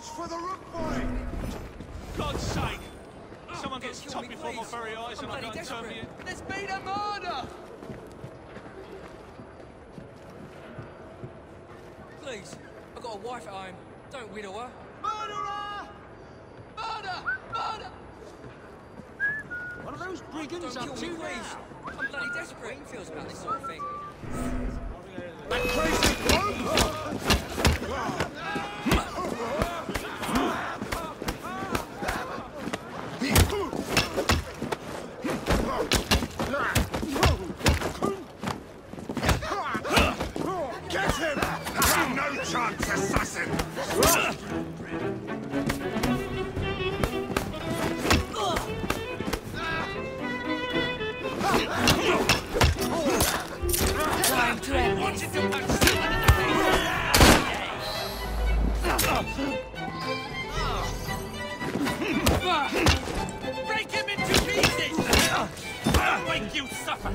Watch for the rook boy! God's sake! Ah, Someone gets kill top me, before my very eyes I'm and I bloody don't turn me in. desperate. There's been a murder! Please, I've got a wife at home. Don't widow her. Murderer! Murder! Murder! What are those brigands Don't up kill to me, now? I'm bloody desperate. He feels about this sort Get him! Have no chance, assassin! Time to end. Break him into pieces! I'll make you suffer!